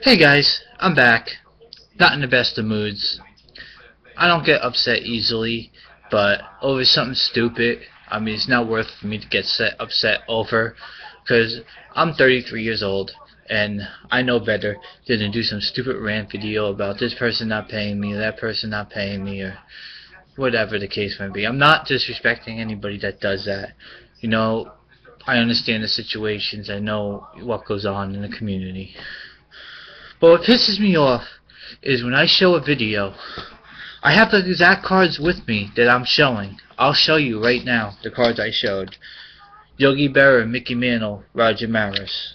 Hey guys, I'm back. Not in the best of moods. I don't get upset easily, but over something stupid, I mean, it's not worth for me to get set, upset over, because I'm 33 years old, and I know better than to do some stupid rant video about this person not paying me, that person not paying me, or whatever the case may be. I'm not disrespecting anybody that does that. You know, I understand the situations, I know what goes on in the community. But what pisses me off is when I show a video, I have the exact cards with me that I'm showing. I'll show you right now the cards I showed. Yogi Berra, Mickey Mantle, Roger Maris.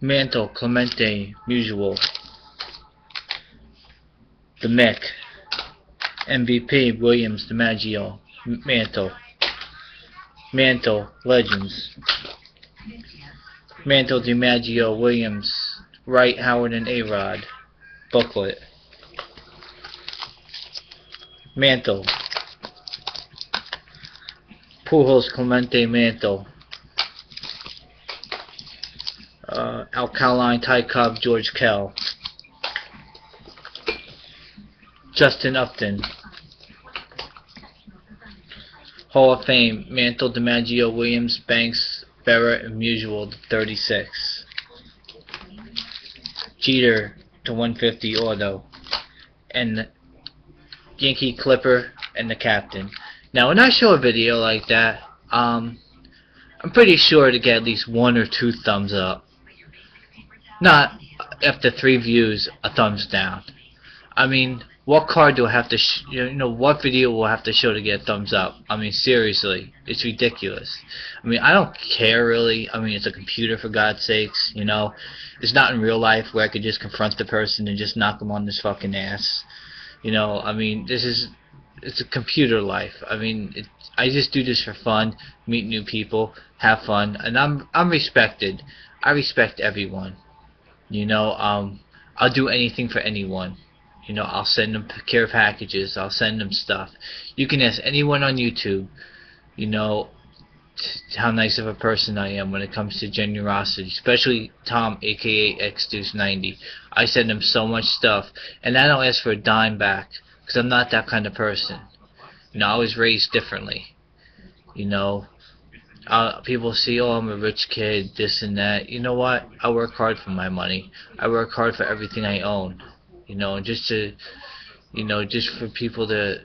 Mantle, Clemente, Musial. The Mick. MVP, Williams, DiMaggio, Mantle. Mantle, Legends. Mantle, DiMaggio, Williams, Wright, Howard, and A-Rod. Booklet. Mantle. Pujols, Clemente, Mantle. Uh, Al Kaline, Ty Cobb, George Kell. Justin Upton. Hall of Fame, Mantle, DiMaggio, Williams, Banks, Barrett, and Musial, 36. Jeter to 150 auto. And Yankee Clipper and the captain. Now when I show a video like that, um, I'm pretty sure to get at least one or two thumbs up. Not after three views, a thumbs down. I mean, what card do I have to, you know, what video will I have to show to get a thumbs up? I mean, seriously, it's ridiculous. I mean, I don't care really. I mean, it's a computer for God's sakes, you know. It's not in real life where I could just confront the person and just knock them on this fucking ass. You know, I mean, this is it's a computer life. I mean, it, I just do this for fun, meet new people, have fun, and I'm I'm respected. I respect everyone. You know, um, I'll do anything for anyone. You know, I'll send them care packages. I'll send them stuff. You can ask anyone on YouTube. You know, how nice of a person I am when it comes to generosity, especially Tom, aka XDeuce90. I send him so much stuff, and I don't ask for a dime back, because I'm not that kind of person. You know, I was raised differently. You know, uh, people see, oh, I'm a rich kid, this and that. You know what? I work hard for my money. I work hard for everything I own. You know, just to, you know, just for people to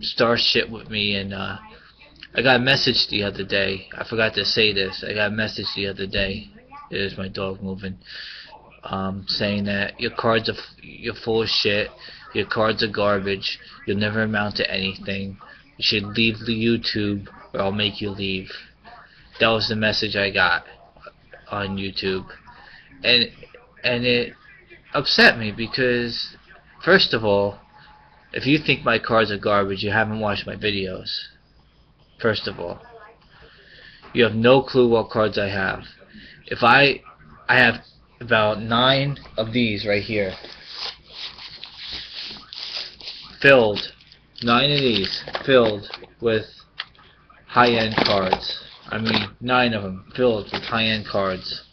start shit with me and, uh, I got a message the other day. I forgot to say this. I got a message the other day. There's my dog moving. Um, saying that your cards are you're full of shit. Your cards are garbage. You'll never amount to anything. You should leave the YouTube or I'll make you leave. That was the message I got on YouTube, and and it upset me because first of all, if you think my cards are garbage, you haven't watched my videos first of all. You have no clue what cards I have. If I I have about nine of these right here. Filled. Nine of these filled with high-end cards. I mean, nine of them filled with high-end cards.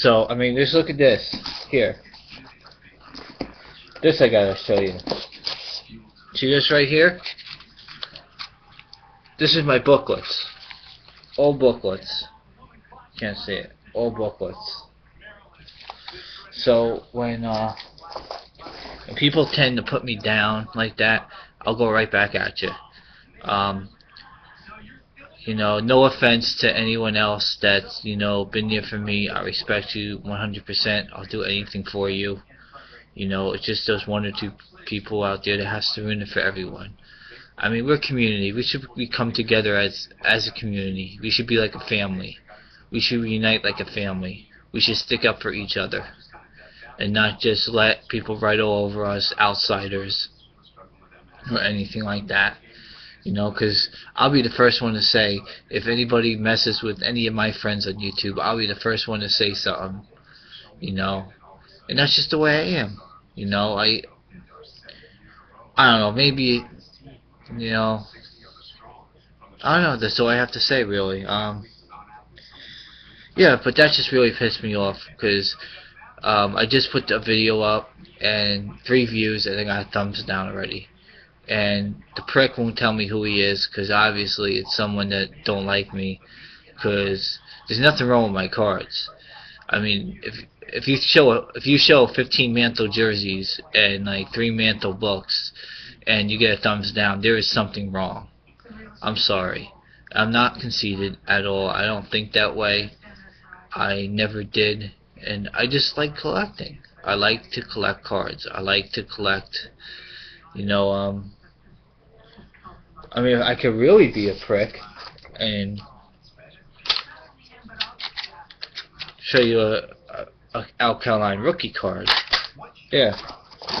So, I mean, just look at this. Here. This I gotta show you. See this right here? This is my booklets. All booklets. Can't see it. All booklets. So when uh, when people tend to put me down like that, I'll go right back at you. Um, you know, no offense to anyone else that's, you know, been there for me. I respect you 100%. I'll do anything for you. You know, it's just those one or two people out there that has to ruin it for everyone. I mean, we're a community. We should we come together as as a community. We should be like a family. We should unite like a family. We should stick up for each other, and not just let people write all over us, outsiders, or anything like that. You know, because I'll be the first one to say if anybody messes with any of my friends on YouTube, I'll be the first one to say something. You know, and that's just the way I am. You know, I I don't know. Maybe you know, I don't know. That's all I have to say, really. Um, yeah, but that just really pissed me off because um, I just put the video up and three views and I got thumbs down already. And the prick won't tell me who he is because obviously it's someone that don't like me because there's nothing wrong with my cards. I mean, if if you show if you show 15 mantle jerseys and like three mantle books and you get a thumbs down, there is something wrong. I'm sorry. I'm not conceited at all. I don't think that way. I never did and I just like collecting. I like to collect cards. I like to collect, you know, um, I mean, I could really be a prick and show you a, a, a Al Kaline rookie card. Yeah.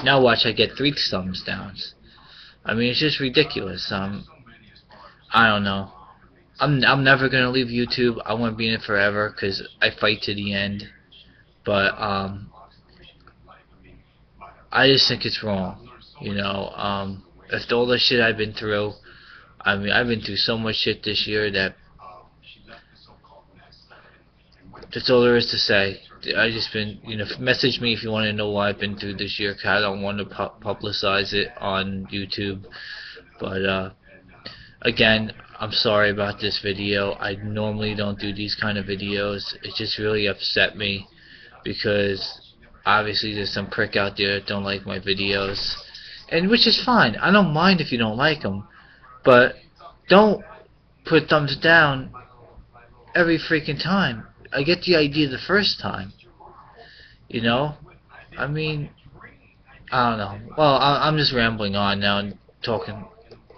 Now watch I get three thumbs downs. I mean, it's just ridiculous. Um, I don't know. I'm I'm never gonna leave YouTube. I want to be in it forever because I fight to the end. But um, I just think it's wrong. You know, um, after all the shit I've been through, I mean, I've been through so much shit this year that that's all there is to say. I just been, you know, message me if you want to know what I've been through this year. Cause I don't want to pu publicize it on YouTube. But uh, again, I'm sorry about this video. I normally don't do these kind of videos. It just really upset me because obviously there's some prick out there that don't like my videos and which is fine I don't mind if you don't like them but don't put thumbs down every freaking time. I get the idea the first time you know? I mean I don't know. Well I, I'm just rambling on now and talking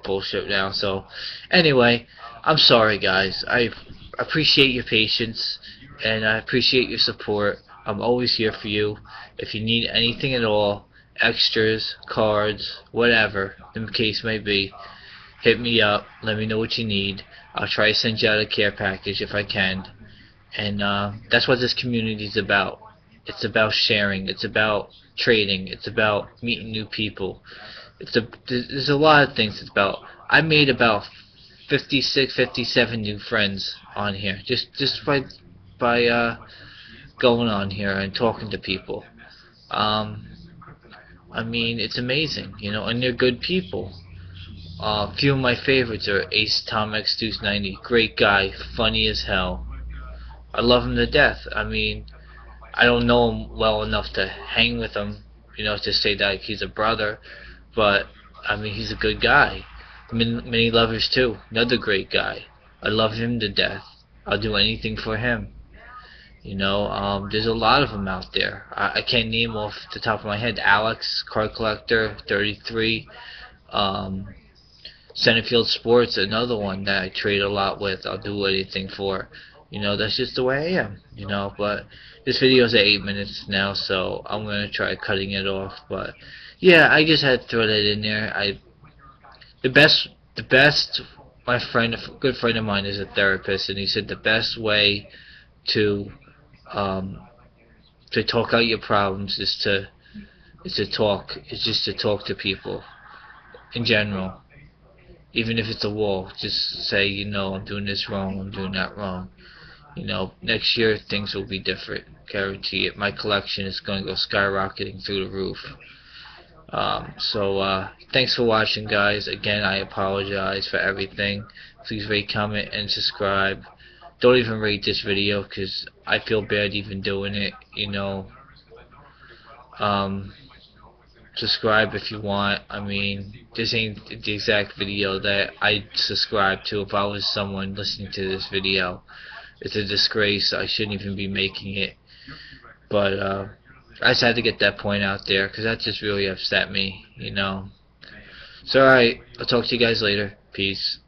bullshit now so. Anyway I'm sorry guys. I appreciate your patience and I appreciate your support. I'm always here for you. If you need anything at all, extras, cards, whatever the case may be, hit me up. Let me know what you need. I'll try to send you out a care package if I can. And uh, that's what this community is about. It's about sharing. It's about trading. It's about meeting new people. It's a there's a lot of things it's about. I made about 56, 57 new friends on here just just by by uh, going on here and talking to people. Um, I mean, it's amazing, you know, and they're good people. Uh, few of my favorites are Ace Tom X Deuce 90, great guy, funny as hell. I love him to death. I mean, I don't know him well enough to hang with him, you know, to say that he's a brother, but I mean, he's a good guy. Min Many lovers too, another great guy. I love him to death. I'll do anything for him. You know, um, there's a lot of them out there. I, I can't name off the top of my head. Alex, Card Collector, 33. Um, Centerfield Sports, another one that I trade a lot with. I'll do anything for. You know, that's just the way I am. You know, but this video is 8 minutes now, so I'm going to try cutting it off. But, yeah, I just had to throw that in there. I The best, the best, my friend, a good friend of mine is a therapist, and he said the best way to um, to talk out your problems is to is to talk is just to talk to people in general even if it's a wall just say you know I'm doing this wrong I'm doing that wrong. You know next year things will be different guarantee it my collection is going to go skyrocketing through the roof. Um, so uh, thanks for watching guys. Again I apologize for everything. Please rate comment and subscribe. Don't even rate this video because I feel bad even doing it you know. Um, subscribe if you want. I mean this ain't the exact video that I subscribe to if I was someone listening to this video. It's a disgrace. I shouldn't even be making it. But uh, I just had to get that point out there because that just really upset me you know. So alright. I'll talk to you guys later. Peace